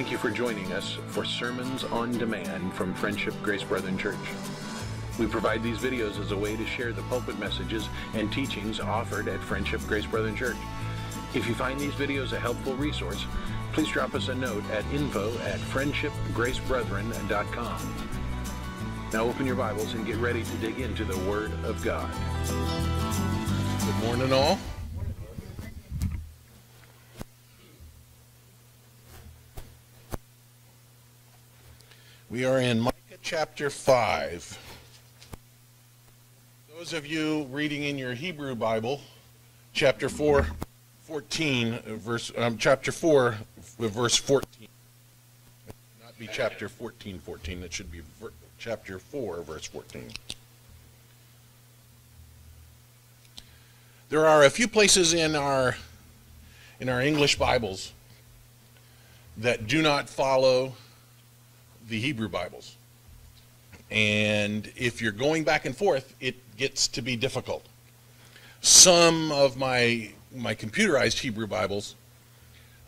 Thank you for joining us for Sermons on Demand from Friendship Grace Brethren Church. We provide these videos as a way to share the pulpit messages and teachings offered at Friendship Grace Brethren Church. If you find these videos a helpful resource, please drop us a note at info at friendshipgracebrethren.com. Now open your Bibles and get ready to dig into the Word of God. Good morning, all. We are in Micah chapter 5. Those of you reading in your Hebrew Bible, chapter 4, 14, uh, verse, um, chapter 4, uh, verse 14. Not be chapter 14, 14. It should be ver- chapter 4, verse 14. There are a few places in our in our English Bibles that do not follow the Hebrew Bibles. And if you're going back and forth, it gets to be difficult. Some of my my computerized Hebrew Bibles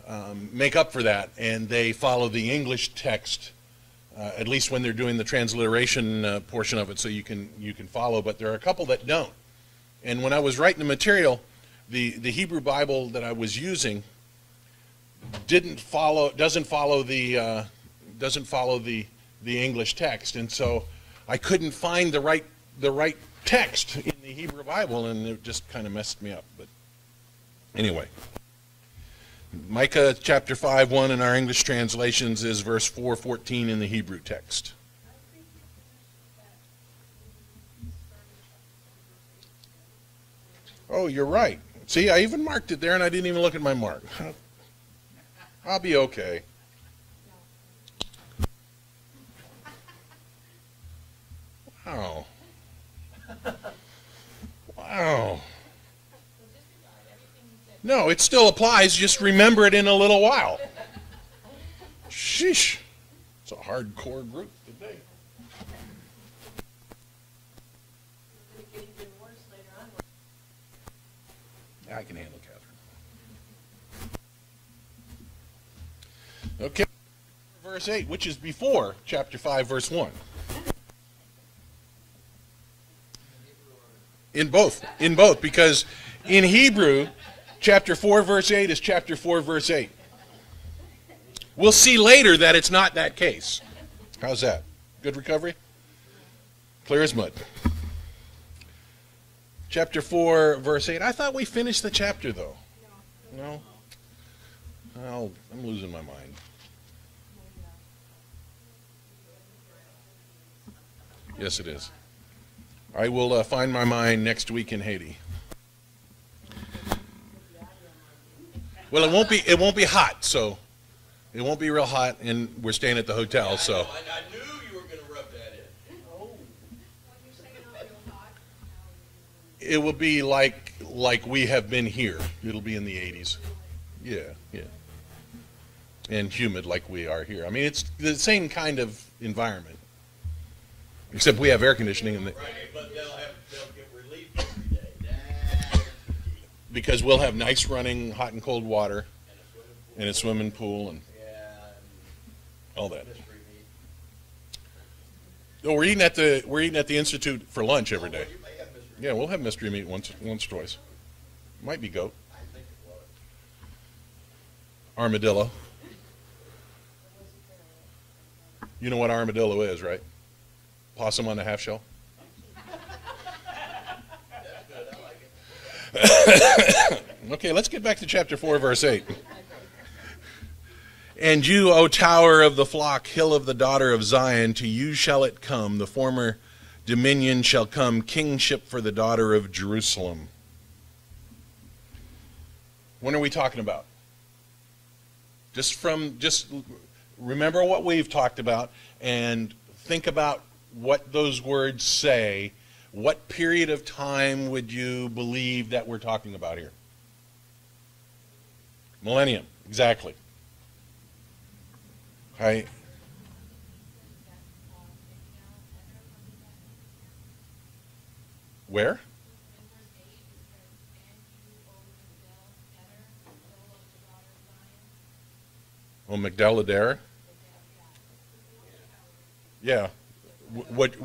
um, make up for that, and they follow the English text, uh, at least when they're doing the transliteration uh, portion of it, so you can you can follow. But there are a couple that don't. And when I was writing the material, the, the Hebrew Bible that I was using didn't follow doesn't follow the uh, doesn't follow the the English text, and so I couldn't find the right the right text in the Hebrew Bible, and it just kind of messed me up. But anyway, Micah chapter five one in our English translations is verse four fourteen in the Hebrew text. Oh, you're right. See, I even marked it there, and I didn't even look at my mark. I'll be okay. Wow. Wow. No, it still applies. Just remember it in a little while. Sheesh. It's a hardcore group today. I can handle Catherine. Okay. Verse 8, which is before chapter 5, verse 1. In both. In both. Because in Hebrew, chapter 4, verse 8 is chapter 4, verse 8. We'll see later that it's not that case. How's that? Good recovery? Clear as mud. Chapter 4, verse 8. I thought we finished the chapter, though. No? I'm losing my mind. Yes, it is. I will uh, find my mind next week in Haiti. Well, it won't be it won't be hot, so it won't be real hot, and we're staying at the hotel. So I, I knew you were going to rub that in. it will be like like we have been here. It'll be in the 80s. Yeah, yeah. And humid like we are here. I mean, it's the same kind of environment, except we have air conditioning in the, because we'll have nice running hot and cold water and a swimming pool. and and all that. and. Oh, we're eating at the we're eating at the institute for lunch every day. Yeah, we'll have mystery meat once once or twice. Might be goat, armadillo. You know what armadillo is, right? Possum on a half shell. That's good. I like it. Okay, let's get back to chapter 4, verse 8. And you, O tower of the flock, hill of the daughter of Zion, to you shall it come. The former dominion shall come, kingship for the daughter of Jerusalem. When are we talking about? Just from, just remember what we've talked about and think about what those words say. What period of time would you believe that we're talking about here? Millennium, exactly. Okay. Where? Oh, Migdal Eder? Yeah. Wh- What,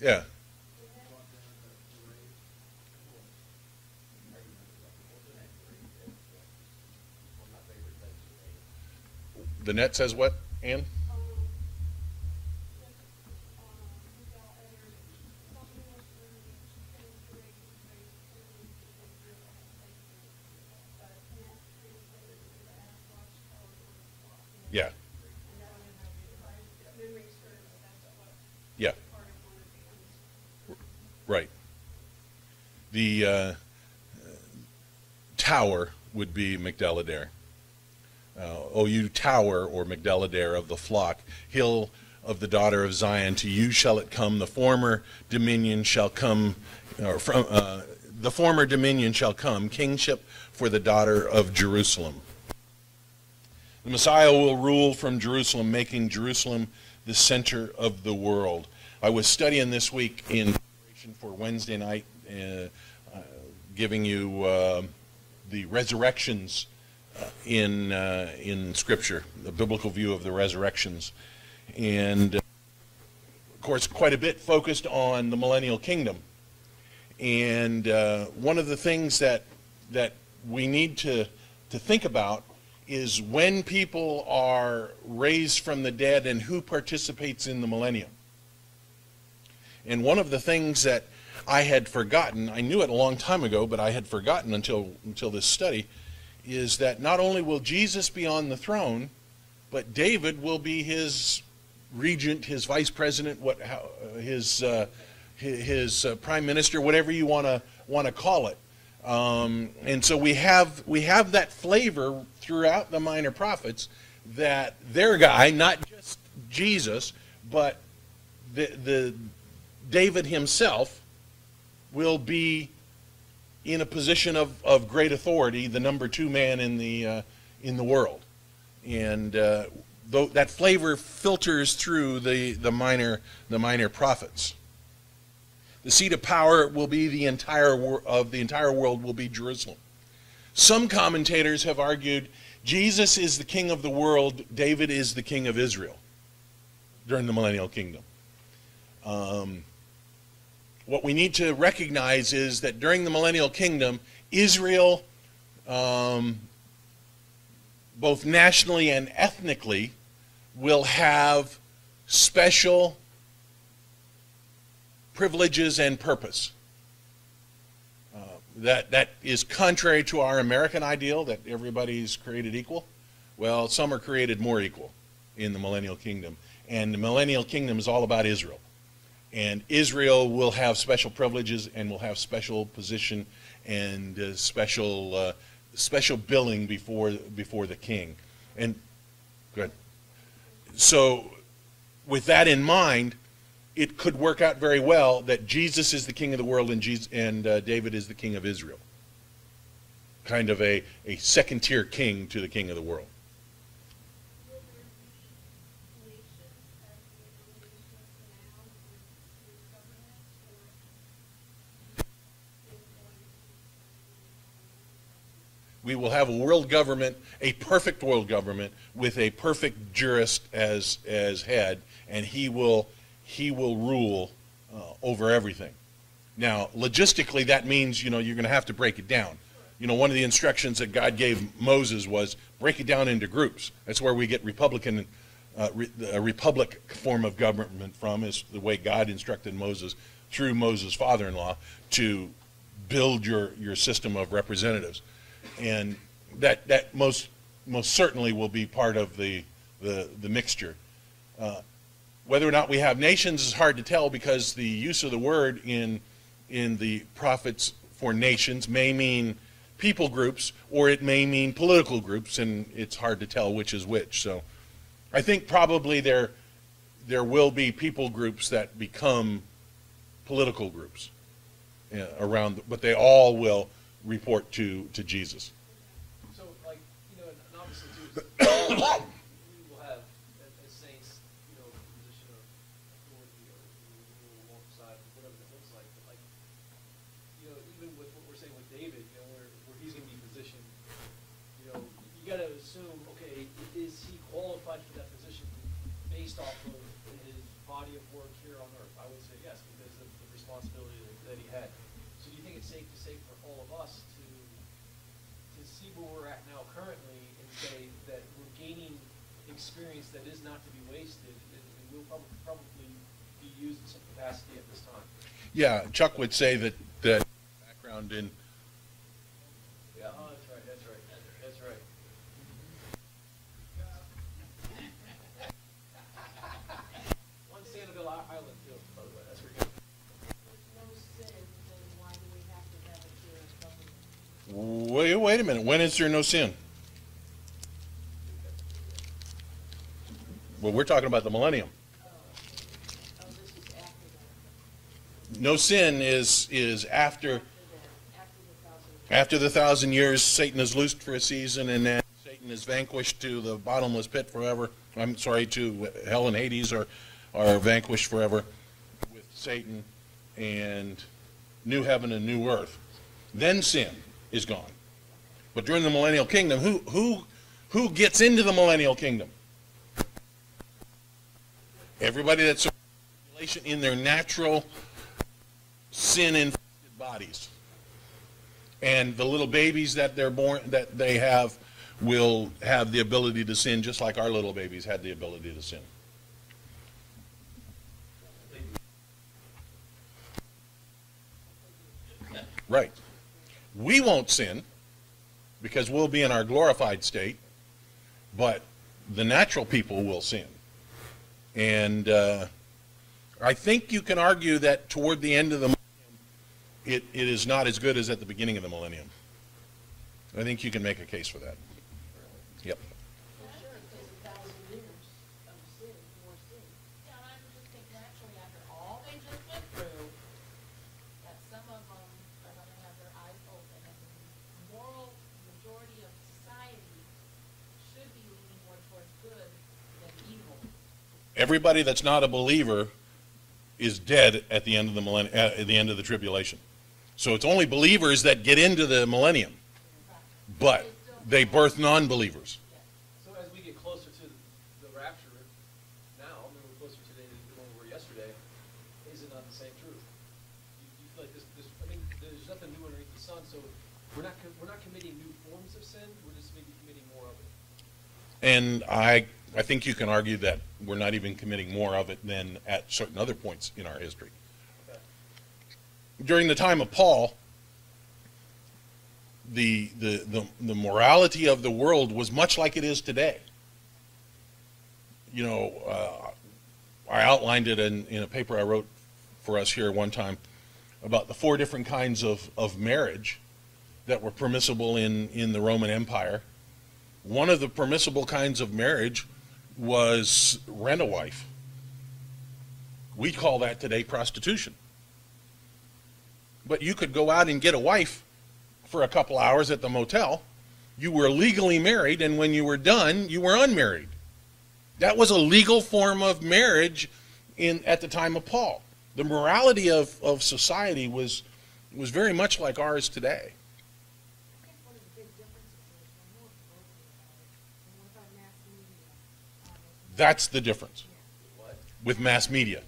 yeah. The net says what, Ann? Yeah. Yeah. Right. The uh, tower would be Migdal Eder. Uh, o you tower or Migdal Eder of the flock, hill of the daughter of Zion, to you shall it come. The former dominion shall come, or from uh, the former dominion shall come, kingship for the daughter of Jerusalem. The Messiah will rule from Jerusalem, making Jerusalem the center of the world. I was studying this week in preparation for Wednesday night, uh, uh, giving you uh, the resurrections uh, in uh, in Scripture, the biblical view of the resurrections, and uh, of course, quite a bit focused on the millennial kingdom. And uh, one of the things that that we need to to think about is when people are raised from the dead and who participates in the millennium. And one of the things that I had forgotten, I knew it a long time ago, but I had forgotten until until this study, is that not only will Jesus be on the throne, but David will be his regent, his vice president, what how, his uh, his uh, prime minister, whatever you want to want to call it. Um, and so we have we have that flavor throughout the minor prophets that their guy, not just Jesus, but the the David himself will be in a position of, of great authority, the number two man in the uh, in the world, and uh, though that flavor filters through the the minor the minor prophets. The seat of power will be the entire of the entire world will be Jerusalem. Some commentators have argued Jesus is the king of the world, David is the king of Israel during the millennial kingdom. Um, what we need to recognize is that during the millennial kingdom, Israel, um, both nationally and ethnically, will have special privileges and purpose. Uh, that, that is contrary to our American ideal that everybody's created equal. Well, some are created more equal in the millennial kingdom. And the millennial kingdom is all about Israel. And Israel will have special privileges and will have special position and uh, special, uh, special billing before, before the king. And good. So, with that in mind, it could work out very well that Jesus is the king of the world and, Jesus, and uh, David is the king of Israel. Kind of a, a second tier king to the king of the world. We will have a world government, a perfect world government, with a perfect jurist as, as head, and he will, he will rule uh, over everything. Now, logistically, that means, you know, you're going to have to break it down. You know, one of the instructions that God gave Moses was break it down into groups. That's where we get Republican, uh, re, a republic form of government from, is the way God instructed Moses through Moses' father-in-law to build your, your system of representatives. And that, that most, most certainly will be part of the, the, the mixture. Uh, whether or not we have nations is hard to tell because the use of the word in, in the prophets for nations may mean people groups or it may mean political groups, and it's hard to tell which is which. So I think probably there, there will be people groups that become political groups uh, around, but they all will report to, to Jesus. So, like, you know, and obviously, too, we will have, as as saints, you know, a position of authority or rule alongside, whatever that looks like. But, like, you know, even with what we're gotta assume, okay, is he qualified for that position based off of his body of work here on earth? I would say yes, because of the responsibility that- that he had. So do you think it's safe to say for all of us to, to see where we're at now currently and say that we're gaining experience that is not to be wasted and and will probably, probably be used in some capacity at this time? Yeah, Chuck would say that, that background in, Yeah, oh, that's right, that's right, that's right. On Sanibel Island too, by the way, that's where you're no sin, then why do we have to have it here in government? wait, wait a minute, when is there no sin? We're talking about the millennium. No sin is, is after, after the thousand years, Satan is loosed for a season, and then Satan is vanquished to the bottomless pit forever. I'm sorry, to hell and Hades are, are vanquished forever with Satan and new heaven and new earth. Then sin is gone. But during the millennial kingdom, who, who, who gets into the millennial kingdom? Everybody that's in their natural sin-infected bodies. And the little babies that they're born that they have will have the ability to sin just like our little babies had the ability to sin. Right. We won't sin because we'll be in our glorified state but the natural people will sin and uh, i think you can argue that toward the end of the millennium, it, it is not as good as at the beginning of the millennium. I think you can make a case for that. Yep. Well, sure, it takes a thousand years of sin, more sin. Yeah, and I would just think naturally after all they just went through, that some of them are gonna have their eyes open and the moral majority of society should be leaning more towards good than evil. Everybody that's not a believer is dead at the end of the millennium, at the end of the tribulation. So it's only believers that get into the millennium, but they birth non-believers. So as we get closer to the rapture now, I mean, we're closer today than we were yesterday, is it not the same truth? You, you feel like this, this, I mean, there's nothing new underneath the sun, so we're not, we're not committing new forms of sin, we're just maybe committing more of it. And I, I think you can argue that we're not even committing more of it than at certain other points in our history. During the time of Paul, the, the, the, the morality of the world was much like it is today. You know, uh, I outlined it in, in a paper I wrote for us here one time about the four different kinds of, of marriage that were permissible in, in the Roman Empire. One of the permissible kinds of marriage was rent a wife. We call that today prostitution but you could go out and get a wife for a couple hours at the motel. You were legally married, and when you were done, you were unmarried. That was a legal form of marriage in at the time of Paul. The morality of, of society was was very much like ours today. I think one of the big differences is we're more vocal about it, and with our mass media. um, That's the difference with mass media.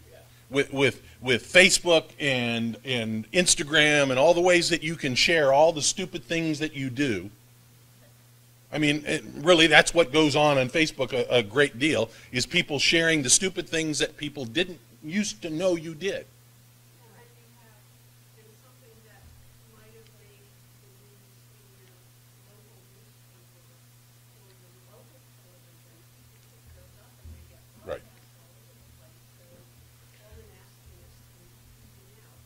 With, with, with Facebook and, and Instagram and all the ways that you can share all the stupid things that you do. I mean, it, really, that's what goes on on Facebook a, a great deal, is people sharing the stupid things that people didn't used to know you did. And you have, and something that might have made the news in your local newspaper or your local television, it goes up and they get Right. broadcast all over the place. So all the nastiness is coming out.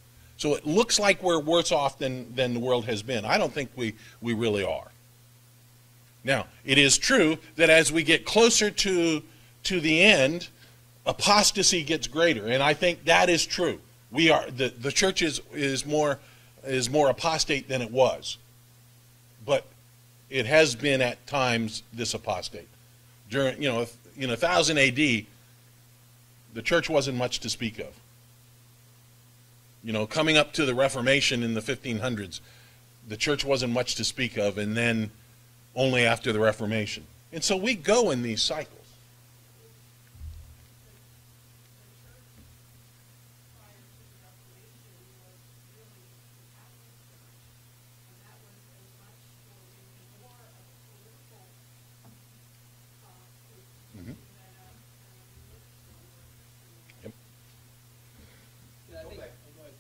So it looks like we're worse off than, than the world has been. I don't think we, we really are. Now, it is true that as we get closer to, to the end, apostasy gets greater, and I think that is true. We are the, the church is, is more is more apostate than it was. But it has been at times this apostate. During you know, in 1000 AD, the church wasn't much to speak of. You know, coming up to the Reformation in the 1500s, the church wasn't much to speak of, and then only after the Reformation. And so we go in these cycles. prior to the Reformation was really the Catholic Church. And that was as much or maybe more of a political, uh, Mhm. than a, um, religious one. Yep. Yeah, I Go think, back. oh, go ahead.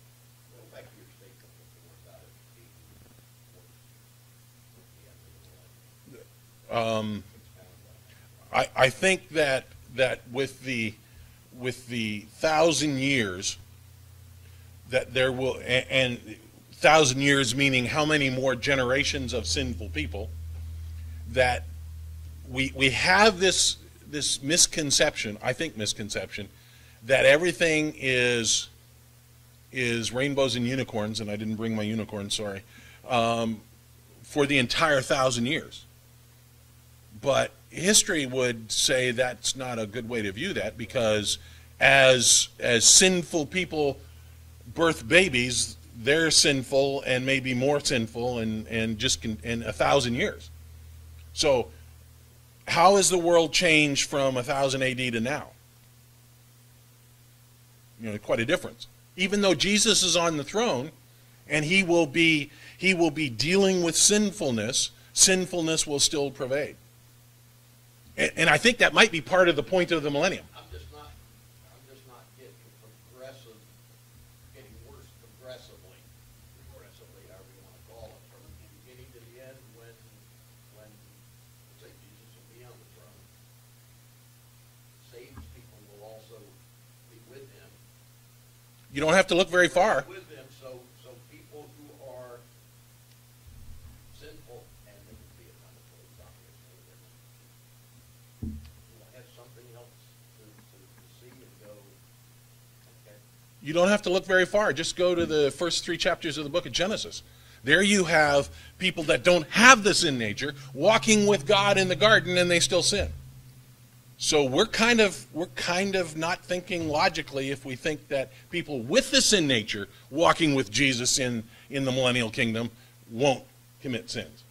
Go back to your statement before about it being worse with the end of the millennium. Um. I, I think that that with the with the thousand years that there will a- and thousand years meaning how many more generations of sinful people that we we have this this misconception I think misconception that everything is is rainbows and unicorns and I didn't bring my unicorn sorry um, for the entire thousand years but history would say that's not a good way to view that because as as sinful people birth babies, they're sinful and maybe more sinful and and just can, in a thousand years. So, how has the world changed from a thousand AD to now? You know, quite a difference. Even though Jesus is on the throne, and he will be he will be dealing with sinfulness, sinfulness will still pervade. And, and I think that might be part of the point of the millennium. I'm just not, I'm just not getting progressive, getting worse progressively, progressively, however you wanna call it, from the beginning to the end when, when, say, Jesus will be on the throne. Saved people will also be with him. You don't have to look very far. With them, so, so people who are sinful, and there will be a time of those, obviously, that will have something else to, to, to see and go, okay, You don't have to look very far. Just go to the first three chapters of the book of Genesis. There you have people that don't have the sin nature walking with God in the garden and they still sin. So we're kind of we're kind of not thinking logically if we think that people with the sin nature walking with Jesus in in the millennial kingdom won't commit sins.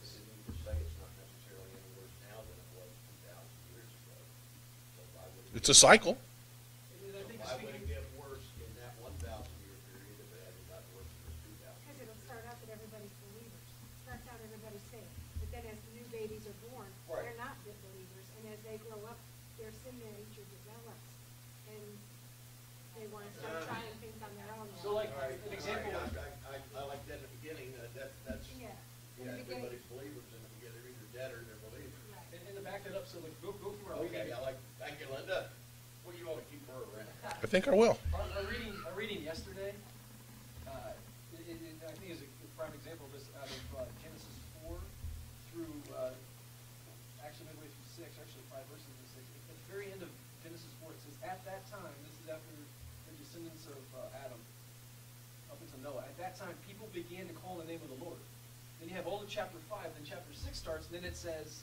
This it's a necessarily any worse now than it was two thousand years ago. So why would it, It's a cycle. And I think why would it speaking, get worse in that one thousand year period if it hadn't gotten worse in this two thousand? Because it'll start out that everybody's believers, starts out everybody's saved, but then as the new babies are born, Right. they're not good believers, and as they grow up, their sin nature develops, and they wanna start trying things on their own. so like, All right, an all example, right, I, I, I like that in the beginning, uh, that, that's, Yeah. In yeah, the beginning- everybody's believers, and if you get either dead or they're believers. Right. and, and to back that up, so like, go, go through our Okay, reading. I like, thank you, Linda. Well, you ought to keep her around. I think I will. Our reading, reading yesterday, uh, it, it, I think is a prime example of this out of uh, Genesis four through, uh, actually midway through six, actually five verses in six. At the very end of Genesis four, it says, at that time, this is after the descendants of uh, Adam, up until Noah, at that time, people began to call the name of the Lord. Then you have all of chapter five, then chapter six starts, and then it says,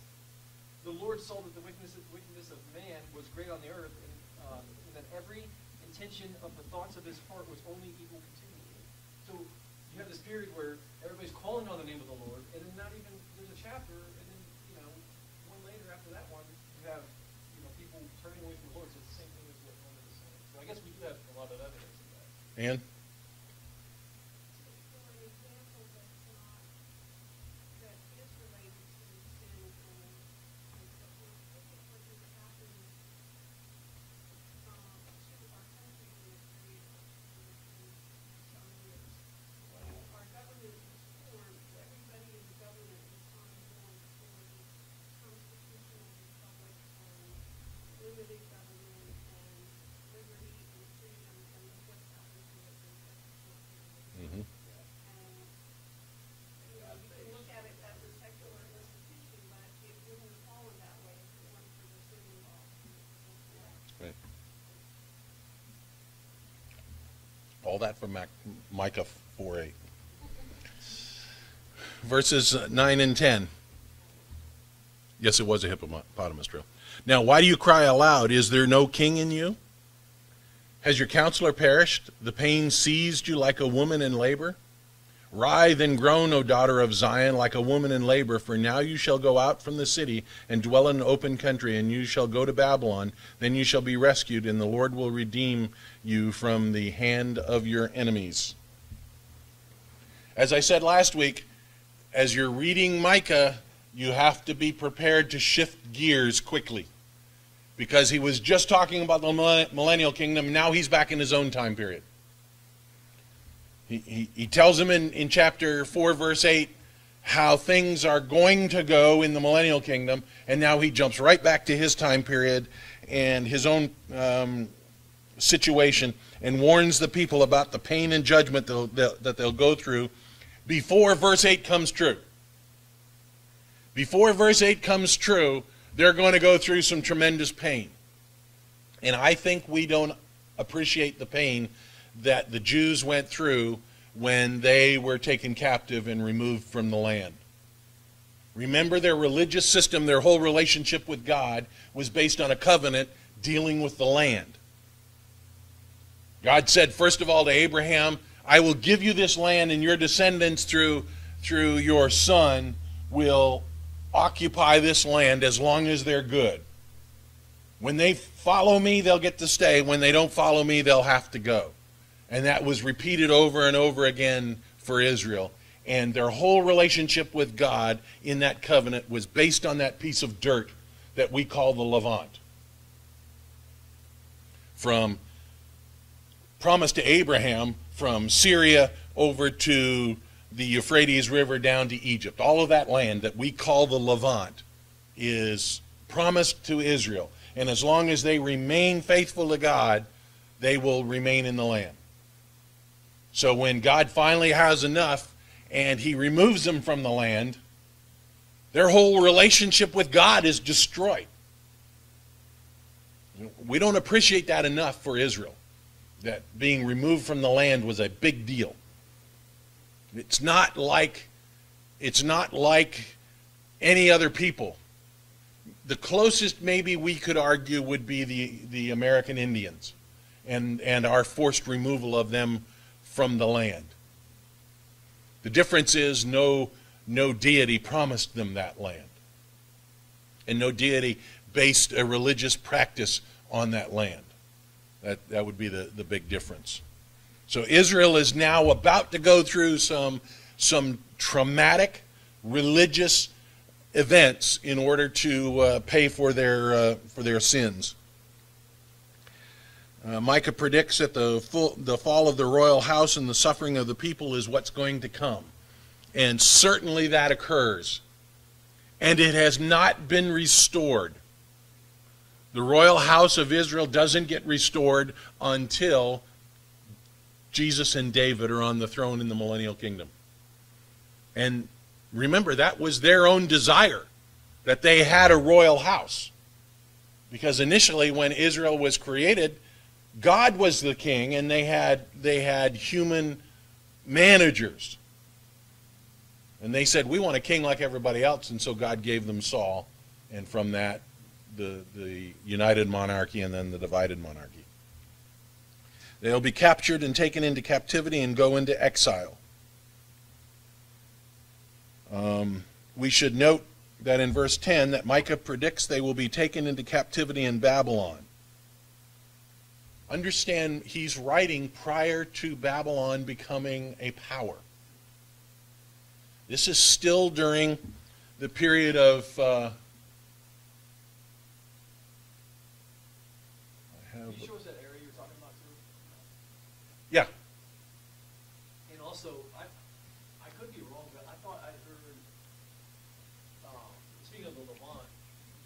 the Lord saw that the wickedness, wickedness of man was great on the earth, and, um, and that every intention of the thoughts of his heart was only evil continually. So you have this period where everybody's calling on the name of the Lord, and then not even there's a chapter, and then you know one later after that one, you have you know people turning away from the Lord. So it's the same thing as what Roman is saying. So I guess we do have a lot of evidence of that. And For an example that's not, that is related to sin and, and so forth, look at what has happened, um, to our country in the period of some years. When our government was formed, everybody in the government was on board for the constitutional republic and limited government and liberty and freedom, and look what's happened to us in such a short period of time. Mhm. And, you know, you can look at it as a secular institution, but it wouldn't have fallen that way if it weren't for the sin involved. Right. All that from Micah 4:8. Verses uh, 9 and 10. Yes, it was a hippopotamus drill. Now, why do you cry aloud? Is there no king in you? Has your counselor perished? The pain seized you like a woman in labor? Writhe and groan, O daughter of Zion, like a woman in labor, for now you shall go out from the city and dwell in an open country, and you shall go to Babylon. Then you shall be rescued, and the Lord will redeem you from the hand of your enemies. As I said last week, as you're reading Micah, you have to be prepared to shift gears quickly. Because he was just talking about the millennial kingdom, now he's back in his own time period. He, he, tells them in, in chapter 4, verse 8, how things are going to go in the millennial kingdom, and now he jumps right back to his time period and his own um, situation and warns the people about the pain and judgment they'll, they'll, that they'll go through before verse 8 comes true. Before verse 8 comes true, they're going to go through some tremendous pain. And I think we don't appreciate the pain that the Jews went through when they were taken captive and removed from the land. Remember, their religious system, their whole relationship with God was based on a covenant dealing with the land. God said, first of all, to Abraham, I will give you this land, and your descendants through, through your son will occupy this land as long as they're good. When they follow me, they'll get to stay. When they don't follow me, they'll have to go. And that was repeated over and over again for Israel. And their whole relationship with God in that covenant was based on that piece of dirt that we call the Levant. From promise to Abraham, from Syria over to the Euphrates River down to Egypt. All of that land that we call the Levant is promised to Israel. And as long as they remain faithful to God, they will remain in the land. So when God finally has enough and he removes them from the land, their whole relationship with God is destroyed. We don't appreciate that enough for Israel, that being removed from the land was a big deal. It's not like it's not like any other people. The closest maybe we could argue would be the, the American Indians and, and our forced removal of them from the land. The difference is no, no deity promised them that land. And no deity based a religious practice on that land. That, that would be the, the big difference. So Israel is now about to go through some, some traumatic religious events in order to uh, pay for their, uh, for their sins. Uh, Micah predicts that the, full, the fall of the royal house and the suffering of the people is what's going to come. And certainly that occurs. And it has not been restored. The royal house of Israel doesn't get restored until Jesus and David are on the throne in the millennial kingdom. And remember, that was their own desire that they had a royal house. Because initially, when Israel was created, God was the king, and they had, they had human managers. And they said, We want a king like everybody else. And so God gave them Saul. And from that, the, the united monarchy and then the divided monarchy. They'll be captured and taken into captivity and go into exile. Um, we should note that in verse 10 that Micah predicts they will be taken into captivity in Babylon. Understand, he's writing prior to Babylon becoming a power. This is still during the period of. Uh, Can you show us that area you're talking about too? yeah. And also, I, I could be wrong, but I thought I heard, um, speaking of the Levant,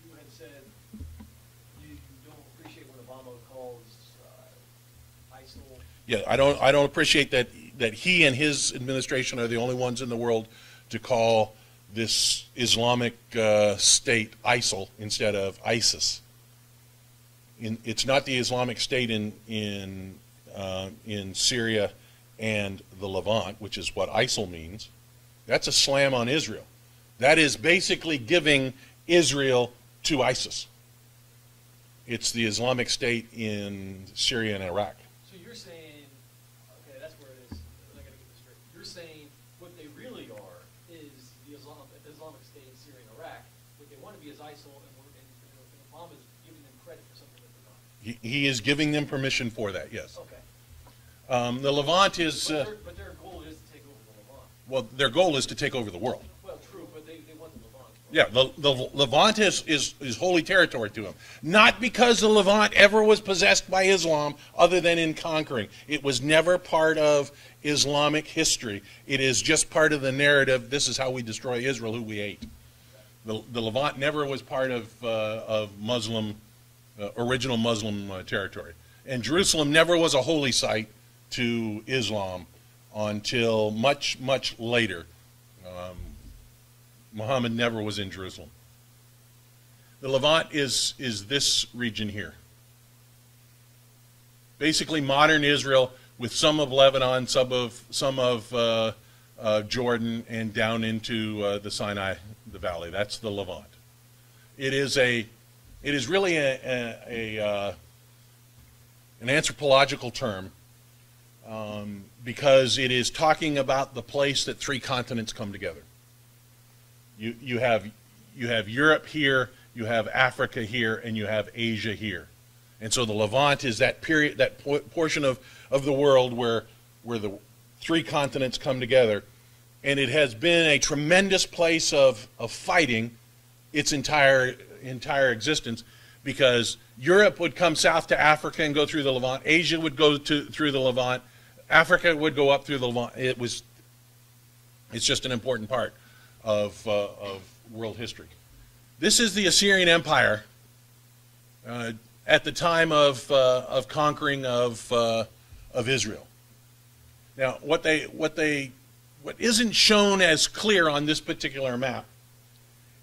you had said you don't appreciate what Obama calls, uh, ISIL. Yeah, I don't. I don't appreciate that. That he and his administration are the only ones in the world to call this Islamic uh, state ISIL instead of ISIS. In, it's not the Islamic State in in uh, in Syria and the Levant, which is what ISIL means. That's a slam on Israel. That is basically giving Israel to ISIS. It's the Islamic State in Syria and Iraq. So you're saying, okay, that's where it is, I gotta get this straight. You're saying what they really are is the Islam, Islamic State in Syria and Iraq. What they want to be is ISIL, and, we're, and, and Obama is giving them credit for something that they're not. He, he is giving them permission for that, yes. Okay. Um, the Levant is, But uh, their, but their goal is to take over the Levant. well, their goal is to take over the world. Well, true, but they, they want the Levant. Yeah, the, the Levant is, is, is holy territory to them. Not because the Levant ever was possessed by Islam, other than in conquering. It was never part of Islamic history. It is just part of the narrative. This is how we destroy Israel, who we ate. The, the Levant never was part of, uh, of Muslim, uh, original Muslim uh, territory. And Jerusalem never was a holy site to Islam until much, much later. Um, Muhammad never was in Jerusalem. The Levant is, is this region here. Basically, modern Israel with some of Lebanon, some of, some of uh, uh, Jordan, and down into uh, the Sinai, the valley. That's the Levant. It is a, it is really a, a, a uh, an anthropological term um, because it is talking about the place that three continents come together. You, you, have, you have Europe here, you have Africa here, and you have Asia here. And so the Levant is that period, that po- portion of, of the world where, where the three continents come together. And it has been a tremendous place of, of fighting its entire, entire existence because Europe would come south to Africa and go through the Levant. Asia would go to, through the Levant. Africa would go up through the Levant. It was, it's just an important part of, uh, of world history. This is the Assyrian Empire uh, at the time of, uh, of conquering of, uh, of Israel. Now, what they, what they, what isn't shown as clear on this particular map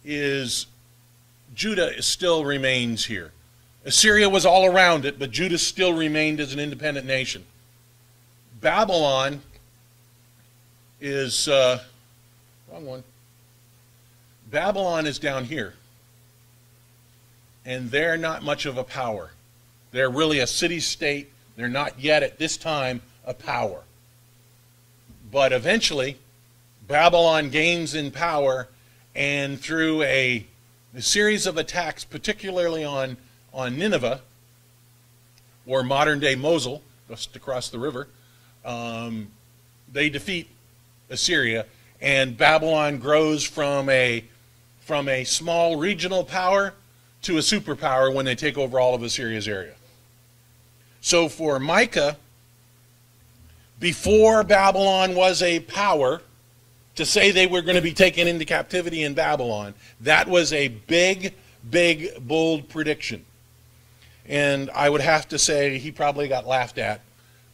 is Judah still remains here. Assyria was all around it, but Judah still remained as an independent nation. Babylon is, uh, wrong one. Babylon is down here. And they're not much of a power. They're really a city state. They're not yet at this time a power. But eventually, Babylon gains in power, and through a, a series of attacks, particularly on, on Nineveh, or modern day Mosul, just across the river, um, they defeat Assyria, and Babylon grows from a from a small regional power to a superpower when they take over all of Assyria's area. So for Micah, before Babylon was a power, to say they were going to be taken into captivity in Babylon, that was a big, big, bold prediction. And I would have to say he probably got laughed at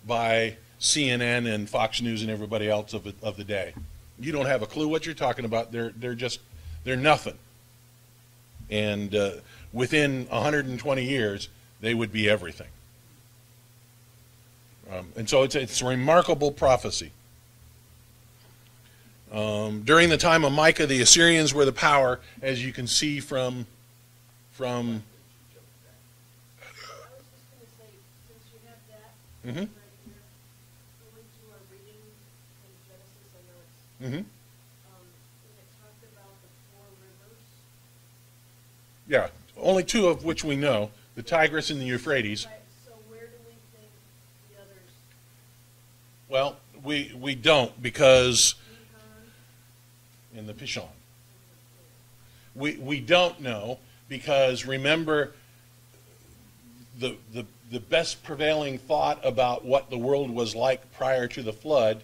by CNN and Fox News and everybody else of, of the day. You don't have a clue what you're talking about. They're, they're just, they're nothing. And uh, within 120 years, they would be everything. Um, and so it's, it's a remarkable prophecy. Um, during the time of Micah, the Assyrians were the power, as you can see from, from I was just gonna say, since you have that right here, going to our reading in Genesis, I know it's, when it talked about the four rivers, yeah, only two of which we know, the Tigris and the Euphrates. right, so where do we think the others, Well, we, we don't because in the Pishon. We, we don't know because remember the, the, the best prevailing thought about what the world was like prior to the flood,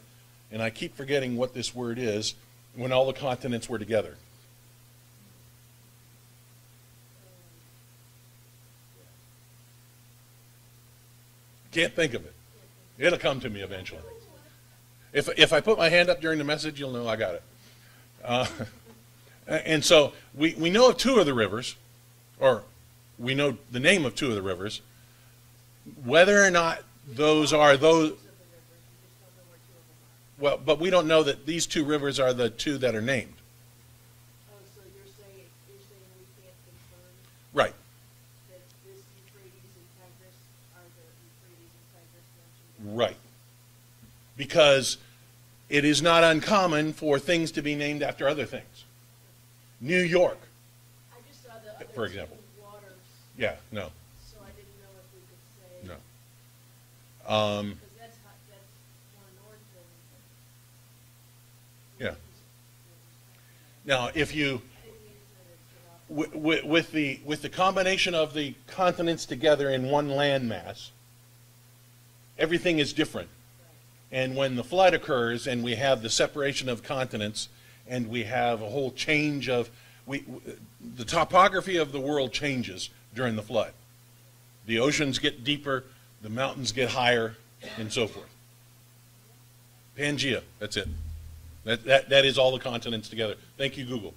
and I keep forgetting what this word is, when all the continents were together. Can't think of it. It'll come to me eventually. If, if I put my hand up during the message, you'll know I got it. Uh, and so we, we know of two of the rivers, or we know the name of two of the rivers. Whether or not those are those, of the rivers, you just don't know where two of them are. well, but we don't know that these two rivers are the two that are named. Oh, so you're saying, you're saying we can't confirm Right. that this Euphrates and Tigris are the Euphrates and Tigris mentioned? Right. Because it is not uncommon for things to be named after other things. New York, I just saw the For example. waters, yeah, no, so I didn't know if we could say. no. Um, that's that's one north and. Yeah. now, if you, I didn't mean to get off. with, with the, with the combination of the continents together in one landmass, everything is different. And when the flood occurs and we have the separation of continents and we have a whole change of, we, the topography of the world changes during the flood. The oceans get deeper, the mountains get higher, and so forth. Pangea, that's it. That, that, that is all the continents together. Thank you, Google.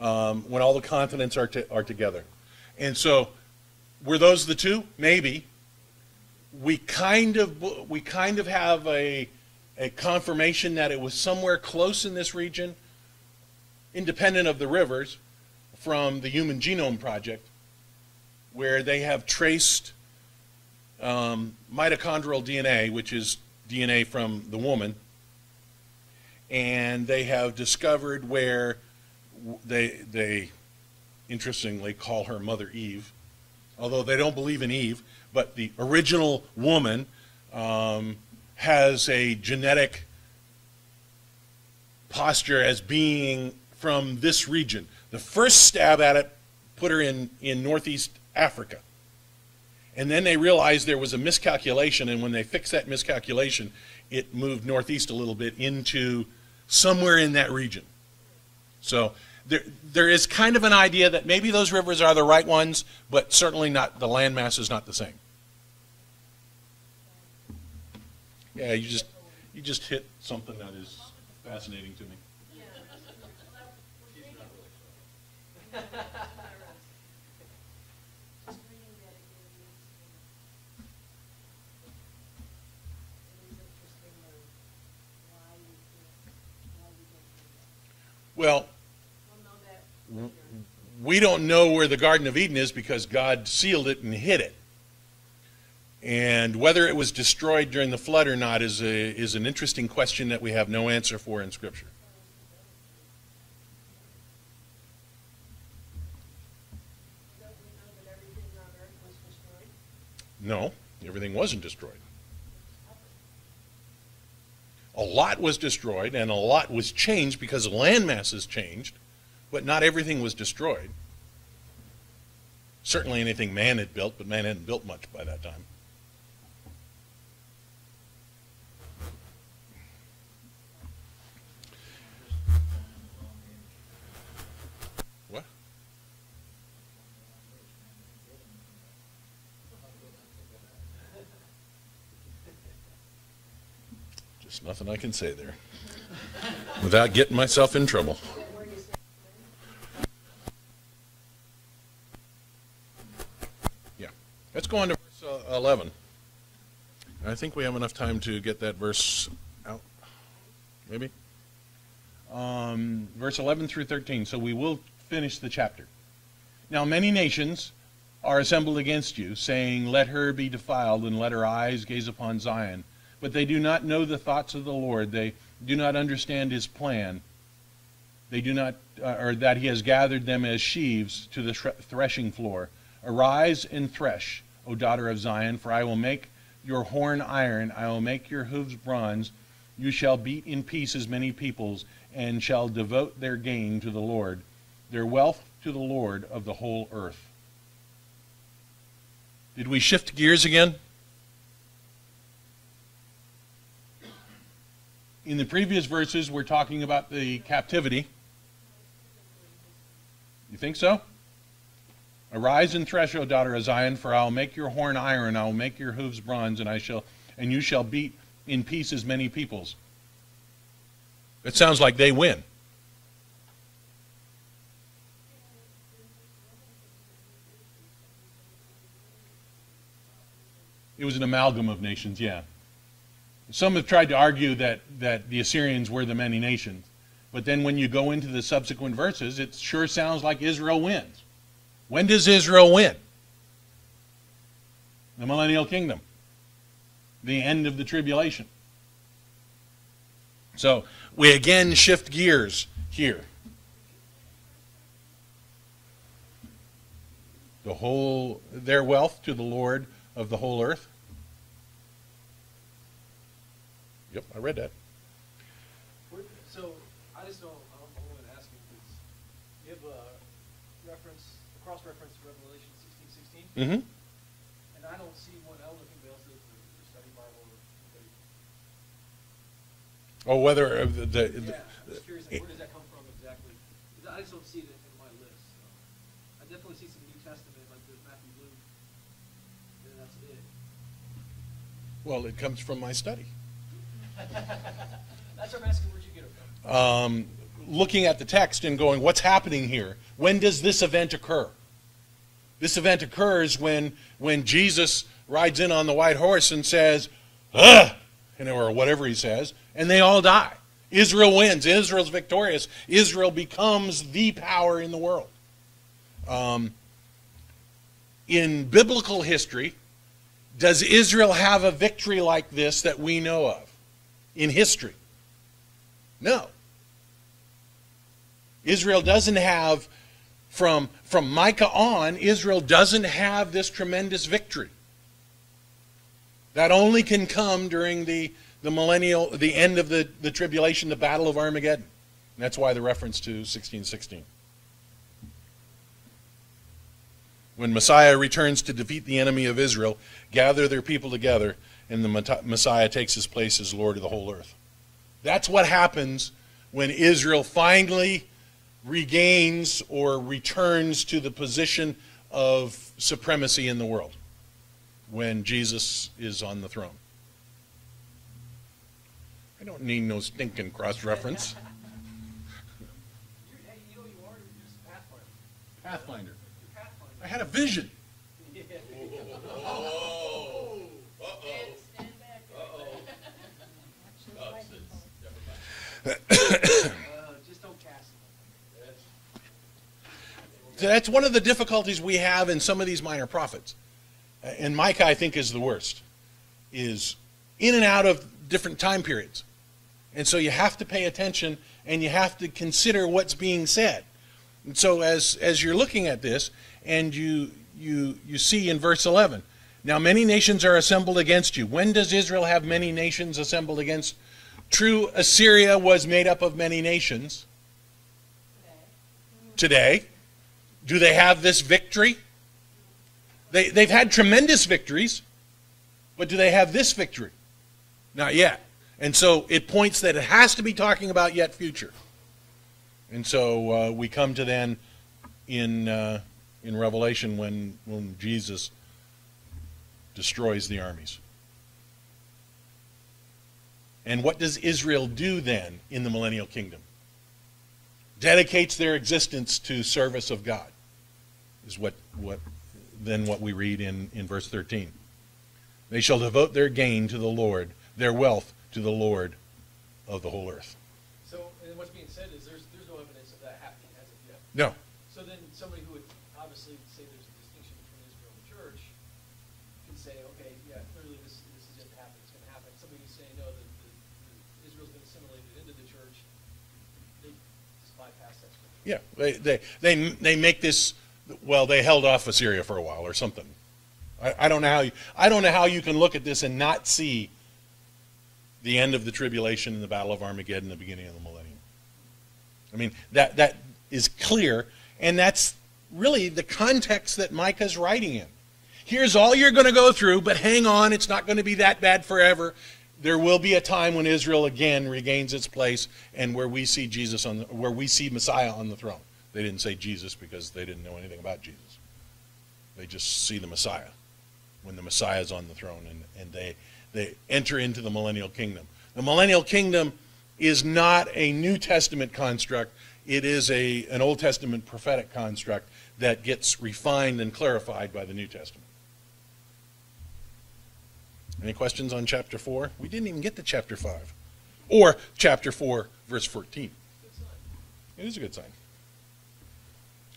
Um, when all the continents are, to, are together. And so, were those the two? Maybe we kind of we kind of have a a confirmation that it was somewhere close in this region, independent of the rivers, from the Human Genome Project, where they have traced um, mitochondrial DNA, which is DNA from the woman, and they have discovered where they they interestingly call her Mother Eve, although they don't believe in Eve but the original woman um, has a genetic posture as being from this region. The first stab at it put her in, in northeast Africa. And then they realized there was a miscalculation, and when they fixed that miscalculation, it moved northeast a little bit into somewhere in that region. So there, there is kind of an idea that maybe those rivers are the right ones, but certainly not, the landmass is not the same. Yeah, you just, you just hit something that is fascinating to me. Yeah. Well, we don't know where the Garden of Eden is because God sealed it and hid it. And whether it was destroyed during the flood or not is, a, is an interesting question that we have no answer for in Scripture. No, everything wasn't destroyed. A lot was destroyed and a lot was changed because land masses changed, but not everything was destroyed. Certainly anything man had built, but man hadn't built much by that time. What? Just nothing I can say there without getting myself in trouble. Yeah. Let's go on to verse uh, 11. I think we have enough time to get that verse out. Maybe? Um, verse 11 through 13. So we will finish the chapter. Now, many nations are assembled against you, saying, Let her be defiled, and let her eyes gaze upon Zion. But they do not know the thoughts of the Lord. They do not understand his plan. They do not, uh, or that he has gathered them as sheaves to the thre- threshing floor. Arise and thresh, O daughter of Zion, for I will make your horn iron, I will make your hooves bronze. You shall beat in pieces many peoples, and shall devote their gain to the Lord, their wealth to the Lord of the whole earth. Did we shift gears again? In the previous verses, we're talking about the captivity. You think so? Arise and thresh, O daughter of Zion, for I will make your horn iron, I will make your hooves bronze, and I shall and you shall beat in pieces many peoples. It sounds like they win. It was an amalgam of nations, yeah. Some have tried to argue that, that the Assyrians were the many nations. But then when you go into the subsequent verses, it sure sounds like Israel wins. When does Israel win? The millennial kingdom. The end of the tribulation. So we again shift gears here. The whole, their wealth to the Lord of the whole earth. Yep, I read that. Where- So, I just don't, I'm only gonna ask you, because you have a reference, a cross-reference to Revelation sixteen sixteen, Mm-hmm. and I don't see don't think anybody else does, study Bible or. Oh, whether uh, the, the, Yeah, I'm just curious, like, where does that come from exactly? I just don't see it in my list, so. I definitely see some New Testament, like there's Matthew, Luke, and that's it. well, it comes from my study. That's what I'm asking, where'd you get it from? um, looking at the text and going, what's happening here? When does this event occur? This event occurs when, when Jesus rides in on the white horse and says, Ugh! And, or whatever he says, and they all die. Israel wins. Israel's victorious. Israel becomes the power in the world. Um, in biblical history, does Israel have a victory like this that we know of in history? No. Israel doesn't have, from, from Micah on, Israel doesn't have this tremendous victory. That only can come during the, the millennial, the end of the, the tribulation, the battle of Armageddon. And that's why the reference to 1616. When Messiah returns to defeat the enemy of Israel, gather their people together, and the Messiah takes his place as Lord of the whole earth. That's what happens when Israel finally regains or returns to the position of supremacy in the world when Jesus is on the throne. I don't need no stinking cross reference. You're, hey, you know who you are, you're just a Pathfinder. Pathfinder. You're Pathfinder. I had a vision. Yeah. Stand, stand. Uh, just don't cast them. That's one of the difficulties we have in some of these minor prophets. And Micah, I think, is the worst, is in and out of different time periods. And so you have to pay attention and you have to consider what's being said. And so as, as you're looking at this and you, you, you see in verse 11, now many nations are assembled against you. When does Israel have many nations assembled against? True, Assyria was made up of many nations. Today, do they have this victory? They, they've had tremendous victories, but do they have this victory? Not yet. And so it points that it has to be talking about yet future. And so uh, we come to then in, uh, in Revelation when, when Jesus destroys the armies. And what does Israel do then in the millennial kingdom? Dedicates their existence to service of God, is what, what then what we read in, in verse 13. They shall devote their gain to the Lord, their wealth to the Lord of the whole earth. So, and what's being said is there's, there's no evidence of that happening as of yet. No. So then somebody who would obviously say there's a distinction between Israel and the church can say, okay, yeah, clearly this, this is yet to happen, it's gonna happen. Somebody who's saying, no, that, that Israel's been assimilated into the church, they just bypass that. Yeah, they, they, they, they make this, well, they held off Assyria for a while or something. I, I don't know how you, I don't know how you can look at this and not see the end of the tribulation and the battle of Armageddon, the beginning of the millennium. I mean, that, that is clear, and that's really the context that Micah's writing in. Here's all you're going to go through, but hang on, it's not going to be that bad forever. There will be a time when Israel again regains its place and where we see Jesus on the, where we see Messiah on the throne. They didn't say Jesus because they didn't know anything about Jesus. They just see the Messiah when the Messiah is on the throne and, and they, they enter into the millennial kingdom. The millennial kingdom is not a New Testament construct. It is a, an Old Testament prophetic construct that gets refined and clarified by the New Testament. Any questions on chapter 4? We didn't even get to chapter 5. Or chapter 4, verse 14. It is a good sign.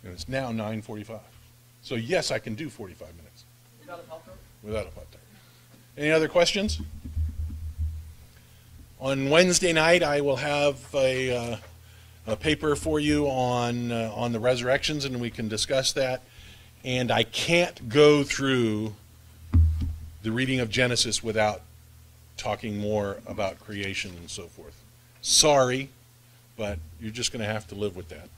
And it's now 9:45. So yes, I can do 45 minutes Without a pop without a pop. Any other questions? On Wednesday night, I will have a, uh, a paper for you on, uh, on the resurrections, and we can discuss that. And I can't go through the reading of Genesis without talking more about creation and so forth. Sorry, but you're just going to have to live with that.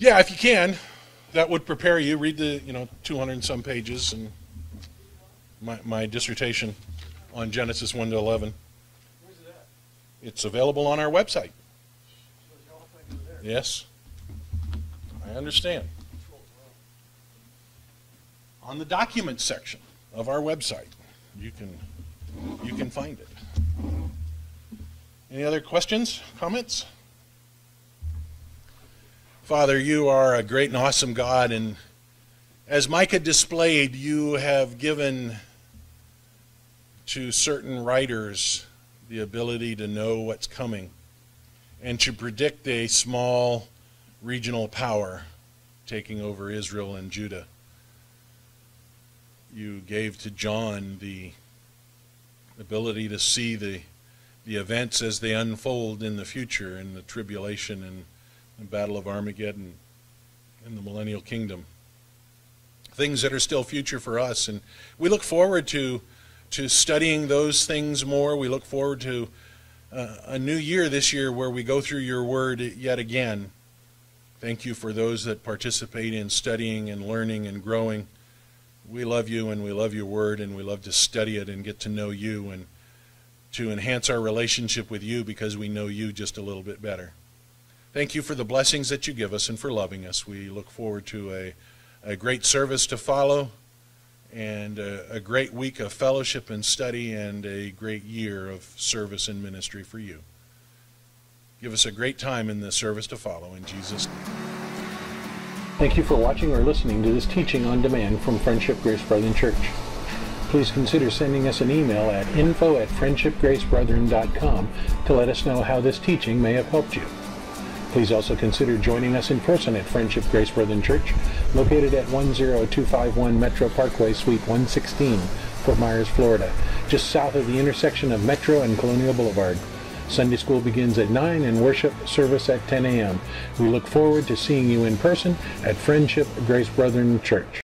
Yeah, if you can, that would prepare you. Read the, you know, 200 and some pages and my, my dissertation on Genesis 1 to 11. Where's it at? It's available on our website. So? Yes. I understand. On the documents section of our website, you can you can find it. Any other questions, comments? Father, you are a great and awesome God, and as Micah displayed, you have given to certain writers the ability to know what's coming and to predict a small regional power taking over Israel and Judah. You gave to John the ability to see the the events as they unfold in the future in the tribulation and the battle of Armageddon and the millennial kingdom. Things that are still future for us and we look forward to to studying those things more. We look forward to uh, a new year this year where we go through your word yet again. Thank you for those that participate in studying and learning and growing. We love you and we love your word and we love to study it and get to know you and to enhance our relationship with you because we know you just a little bit better. Thank you for the blessings that you give us and for loving us. We look forward to a, a great service to follow and a, a great week of fellowship and study and a great year of service and ministry for you. Give us a great time in the service to follow in Jesus' name. Thank you for watching or listening to this teaching on demand from Friendship Grace Brethren Church. Please consider sending us an email at info at friendshipgracebrethren.com to let us know how this teaching may have helped you. Please also consider joining us in person at Friendship Grace Brethren Church, located at 10251 Metro Parkway, Suite 116, Fort Myers, Florida, just south of the intersection of Metro and Colonial Boulevard. Sunday school begins at 9 and worship service at 10 a.m. We look forward to seeing you in person at Friendship Grace Brethren Church.